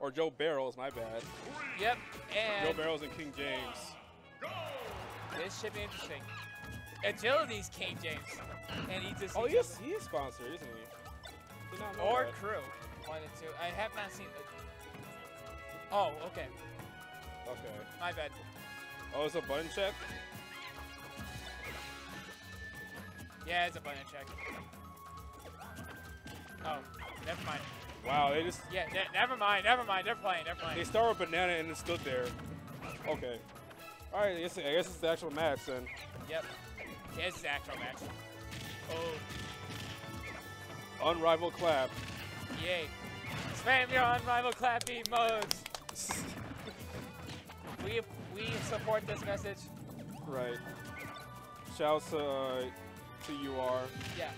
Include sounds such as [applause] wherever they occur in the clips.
Or Joe Barrels, my bad. Yep. and Joe Barrels and King James. this should be interesting. Agility's King James. And he just. Oh, he is, he is sponsored, isn't he? Or that. crew. One and two. I have not seen. The... Oh, okay. Okay. My bad. Oh, it's a button check? Yeah, it's a button check. Oh, never mind. Wow, they just Yeah, ne never mind. Never mind. They're playing. They're playing. they start with banana and then stood there. Okay. All right, I guess, I guess it's the actual match then. Yep. Yeah, this is the actual match. Oh, Unrivaled clap. yay. Spam your unrivaled clap beat modes. [laughs] We we support this message. right. Shouts to uh, to UR. Yeah.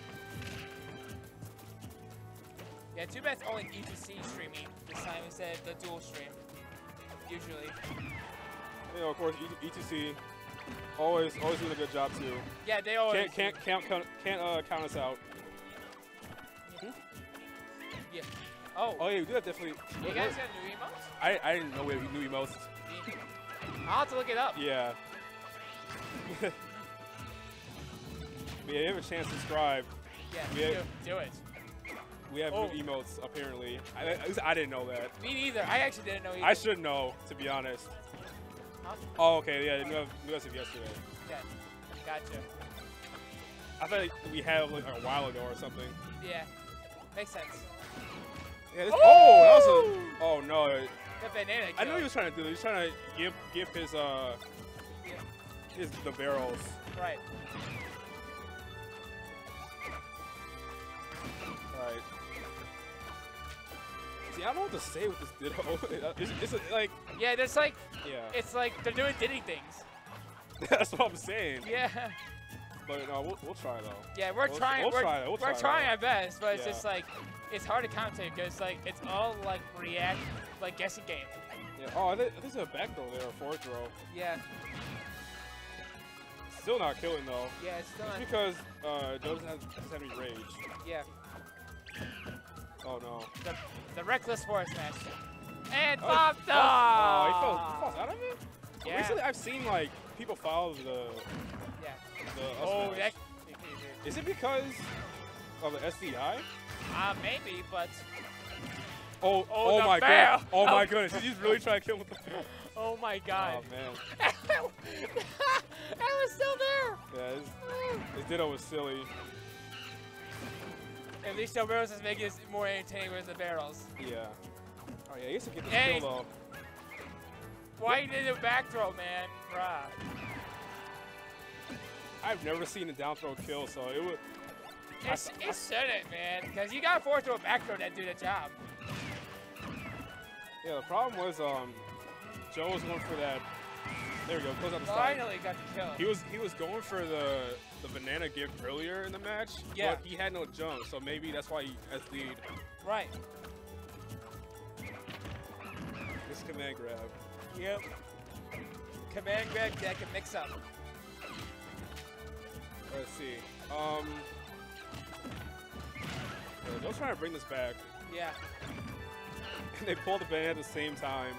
Yeah, too bad it's only E2C streaming this time instead of the dual stream. Usually. You know, of course, E2C always always doing a good job too. Yeah, they always. Can't can't can't count, can't uh, count us out. Yeah. Oh, Oh yeah, we do have definitely. you guys got new emotes? I I didn't know we had new emotes. I'll have to look it up. Yeah. [laughs] yeah, you have a chance to subscribe. Yeah, Yeah. Do, do it. We have Oh. new emotes apparently. I, at least I didn't know that. Me neither. I actually didn't know either. I should know, to be honest. Huh? Oh, okay, yeah, new, new as of yesterday. Yeah. Gotcha. I thought we had like a while ago or something. Yeah. Makes sense. Yeah, this, oh, that was a. Oh no, banana. I know kill. he was trying to do. He was trying to give give his uh Yeah. his the barrels. Right. Right. I don't know what to say with this Ditto. [laughs] it's, it's like, Yeah, there's like, yeah, it's like they're doing Diddy things. [laughs] that's what I'm saying. Yeah. But no, we'll, we'll try though. Yeah, we're We'll- trying. we'll we're try we'll we're try trying out. our best, but it's Yeah. just like it's hard to commentate because like it's all like react, like guessing game. Yeah. Oh, this think I think there's a back throw there, a forward throw. Yeah. Still not killing though. Yeah, it's still It's because uh, Joe doesn't have, doesn't have any rage. Yeah. Oh no. The the reckless Force match. And Oh, Bob he- oh, he fell, he falls out of it. Yeah. Recently, I've seen like people follow the Yeah. the. Oh, match. that. Is it because of the SDI? Uh, maybe, but Oh, Oh, oh, my god. Oh my Oh. [laughs] goodness. He's really trying to kill him with the oh my god. Oh man. [laughs] that was still there. Yeah, his, his Ditto was silly. At least the barrels is making this more entertaining with the barrels. Yeah. Oh yeah, he used to get the Hey. kill though. Why you did a back throw, man? Bruh. I've never seen a down throw kill, so it would. I It's, s- it shouldn't, man. Because you got forced to a back throw that do the job. Yeah, the problem was um, Joe was going for that. There we go. Close out the side. Finally got the kill. He was he was going for the the banana gift earlier in the match. Yeah. But he had no jump, so maybe that's why he SD'd. Right. This command grab. Yep. Command grab that can mix up. Let's see. Um. Yeah, Joe's trying to bring this back, Yeah. and [laughs] they pull the banana at the same time.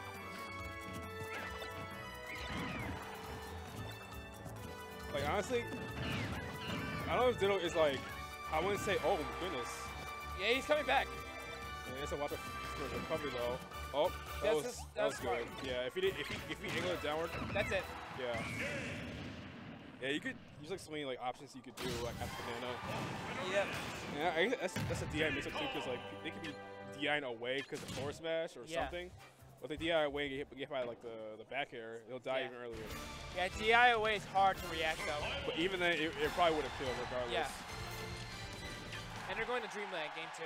Like honestly, I don't know if Ditto is like. I wouldn't say, oh goodness. Yeah, he's coming back. Yeah, it's a for the recovery though. Oh, that That's was just- that was that's good. Yeah, if he did, if he if he angled it downward, That's it. yeah. Yeah, you could use like so many like options you could do like after banana. Yep. Yeah, I guess that's that's a DI mix up too because like they could be DIing away because of forward smash or Yeah. something. But the DI away and get hit, get by like the the back air, they'll die Yeah. even earlier. Yeah, DI away is hard to react though. But even then, it, it probably would have killed regardless. Yeah. And they're going to Dreamland game two.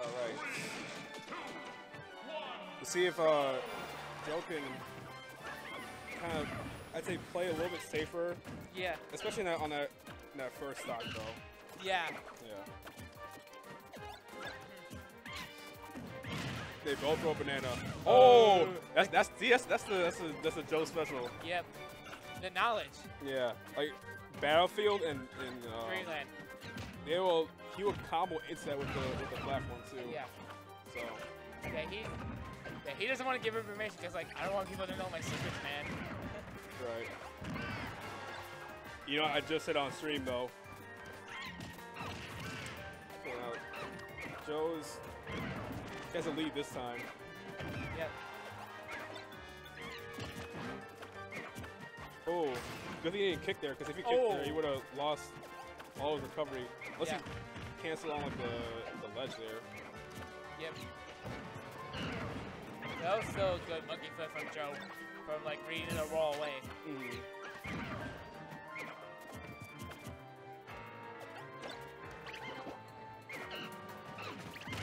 All right. Let's see if uh, Joe can kind of, I'd say, play a little bit safer, Yeah. especially in that, on that in that first stock though. Yeah. Yeah. They both throw banana. Oh, that's that's see, that's that's the that's the that's the Joe special. Yep. The knowledge. Yeah, like Battlefield and and uh, Dreamland. they will he would combo into that with the with the platform too. Yeah. So Yeah, he, yeah, he doesn't want to give information because, like, I don't want people to know my secrets, man. right. You know, I just said on stream though. Joe's he has a lead this time. Yep. Oh, good thing he didn't kick there because if he kicked there, he Oh. would have lost all his recovery. Unless Yeah. he canceled on like the the ledge there. Yep. That was still a good monkey flip from Joe, from like reading a raw way. Mhm.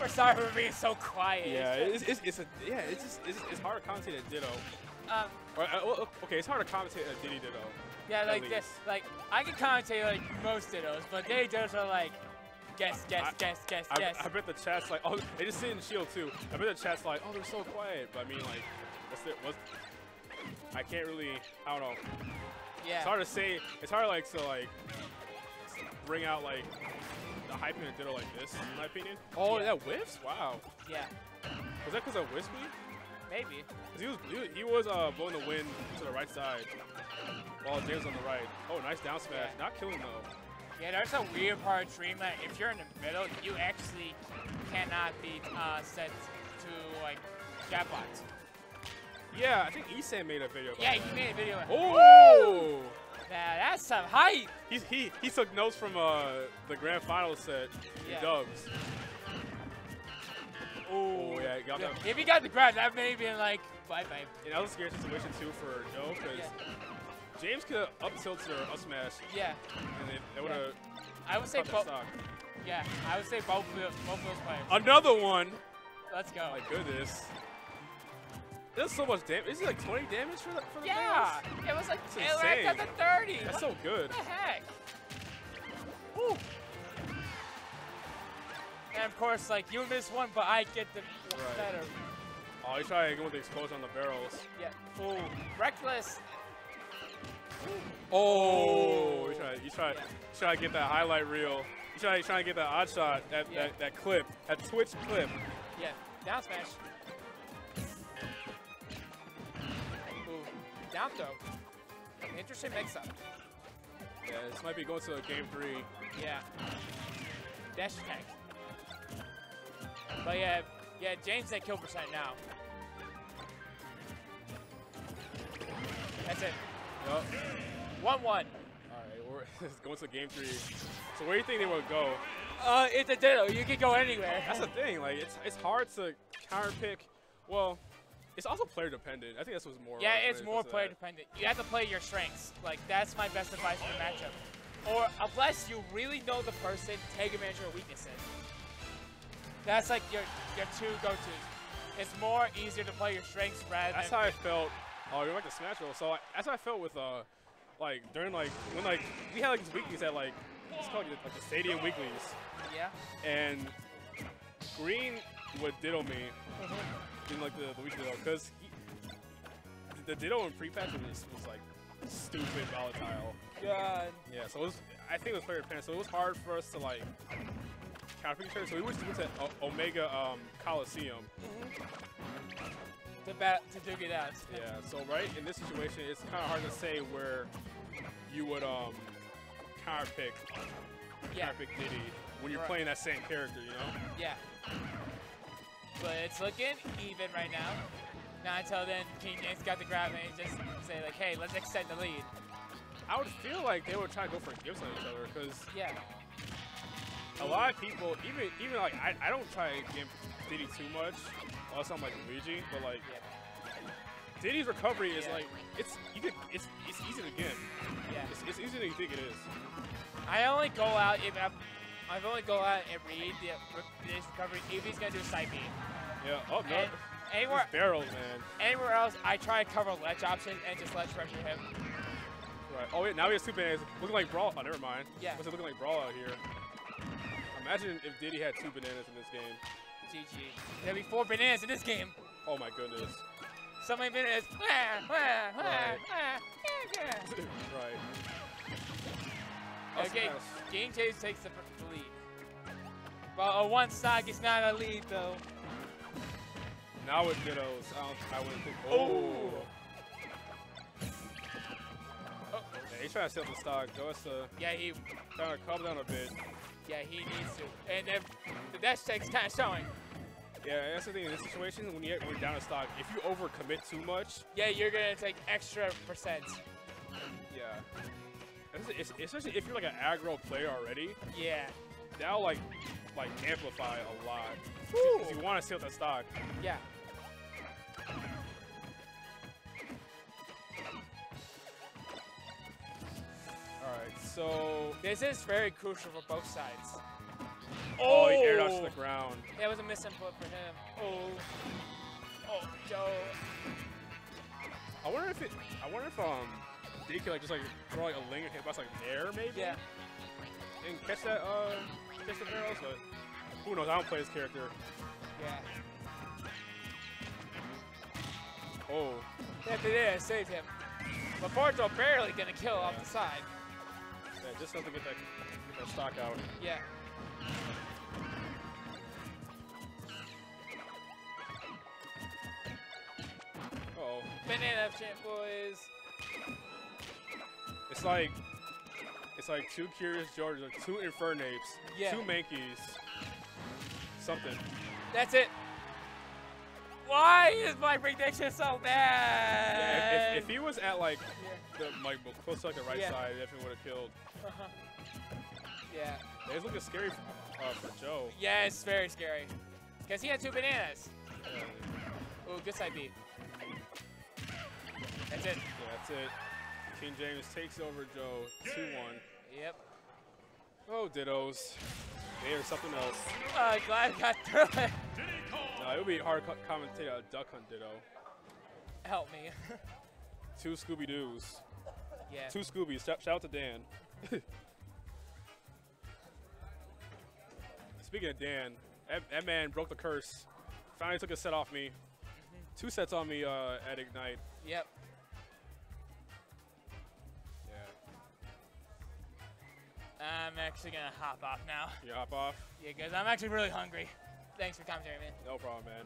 Sorry for being so quiet. Yeah, It's it's, it's, a yeah, it's just it's, it's hard to commentate a Ditto. um, Or, uh, okay, it's hard to commentate a Diddy Ditto. yeah, like this, like I can commentate like most dittos, but they just are like, guess, guess, I- guess, guess, I, guess. I bet the chat's like, oh, they just sit in shield too. I bet the chat's like, oh, they're so quiet. But I mean, like, what's it? What's? I can't really. I don't know. yeah. It's hard to say. It's hard like to like bring out like the hype in a Ditto like this, in my opinion. Oh, Yeah. that whiffs? Wow. Yeah. Was that because of Wispy? Maybe. 'Cause he was he, was- he was uh blowing the wind to the right side, while James on the right. Oh, nice down smash. Yeah. Not killing though. Yeah, there's a weird part of Dream that if you're in the middle, you actually cannot be uh, set to like jab. Yeah, I think Izaw made a video. About Yeah, that. he made a video. Oh! Now that's some hype. He's, he he took notes from uh the grand final set. Yeah. Dubs. Oh yeah, got that. If he got the grab, that may have been like bye bye. And that was a scary situation too for Joe because Yeah. James could have up tilted or up smash, Yeah, and it, it would have I would say both. Yeah, I would say both of those- both those players. Another one. Let's go. My goodness. That's so much damage. Is it like 20 damage for the, for the yeah, fans? it was like That's it racked up to insane. 30. That's what so good. What the heck? Woo. And of course, like you miss one, but I get the Right. better. Oh, he's trying to go with the explosion on the barrels. Yeah. Ooh. Reckless. Oh, he's trying, he's trying, Yeah. he's trying to get that highlight reel. He's trying, he's trying to get that odd shot, that, Yeah. that, that clip, that Twitch clip. Yeah. Down smash. Down throw. Interesting mix up. Yeah, this might be going to a game three. Yeah. Dash attack. But yeah, yeah, James at kill percent now. That's it. Yup. 1 1. All right, we're [laughs] going to game three. So where do you think they would go? Uh, it's a ditto. You could go anywhere. That's the thing. Like, it's it's hard to counter pick. Well, it's also player dependent. I think that's what's more. Yeah, it's more player that. dependent. You have to play your strengths. Like that's my best advice for the matchup. Or unless you really know the person, take advantage of your weaknesses. That's like your your two go-tos. It's more easier to play your strengths rather That's how I felt. Oh, you're like the Smash Roll. So I, that's how I felt with uh, like during like when like we had like these weeklies at like it's called like the stadium weeklies, yeah. and Green would diddle me in like the, the weekly though, because the ditto in pre-patch was, was like stupid volatile. God. Yeah, so it was, I think it was player dependent. So it was hard for us to like counter each other. So we went to, O- Omega um, Coliseum. To bat to duke it out. Yeah, so right in this situation, it's kind of hard to say where you would um counter pick, Yeah. counter pick Diddy when you're Right. playing that same character, you know? Yeah. But it's looking even right now. Not until then, King James got the grab and just say like, hey, let's extend the lead. I would feel like they would try to go for gifts on each other because Yeah. a lot of people, even even like I, I don't try to give Diddy too much unless I'm like Luigi, but like Yeah. Diddy's recovery is Yeah. like it's you could, it's it's easy to get. Yeah. It's, it's easier than you think it is. I only go out if I'm, I've only go out and read the this recovery if he's gonna do a side B. Yeah. Oh no. And anywhere barrels, man. anywhere else, I try to cover ledge option and just ledge pressure him. Right. Oh, yeah, now he has two bananas. Looking like Brawl. Oh, never mind. Yeah. What's it looking like Brawl out here? Imagine if Diddy had two bananas in this game. GG. There'll be four bananas in this game. Oh my goodness. So many bananas. [laughs] Okay, King James takes the, lead. But a one stock is not a lead though. Now with Dittos, I, don't, I wouldn't think. Oh. Oh. Yeah, he's trying to steal the stock. To Yeah, he trying to calm down a bit. yeah he needs to. And then the dash attack's kind of showing. Yeah, that's the thing in this situation when you when you're down a stock. If you overcommit too much, Yeah, you're gonna take extra percent. yeah. Especially if you're like an aggro player already, Yeah. that'll like like amplify a lot. If you want to steal that stock, Yeah. all right. So This is very crucial for both sides. oh, he air dodged to the ground. That was a misinput for him. Oh. Oh, Joe. I wonder if it. I wonder if um they could like just like throw like a linger hitbox like there maybe. Yeah. And catch that uh catch the barrels, but who knows? I don't play this character. Yeah. Oh, Yeah, they did. Saved him. But Porto barely gonna kill off the side. yeah, just have to get that get that stock out. Yeah. Uh oh. Banana champ boys. It's like it's like two Curious Georges, two Infernapes, Yeah. two Mankeys, something. That's it. Why is my prediction so Yeah, bad? if, if, if he was at like yeah. the like close to like the right Yeah. side, he definitely would have killed. Uh-huh. yeah. Yeah, It's looking scary for, uh, for Joe. Yeah, it's very scary. Because he had two bananas. Yeah, Ooh, good side B. That's it. yeah, that's it. King James takes over Joe 2-1. Yep. Oh, Dittos. They are something else. Uh, glad I got through it. Uh, it would be hard to commentate a Duck Hunt Ditto. Help me. Two Scooby Doos. yeah. Two Scoobies. Shout, shout out to Dan. [laughs] Speaking of Dan, that, that man broke the curse. Finally took a set off me. Two sets on me uh, at Ignite. Yep. I'm actually gonna hop off now. You hop off? Yeah, guys, I'm actually really hungry. Thanks for commentary, man. No problem, man.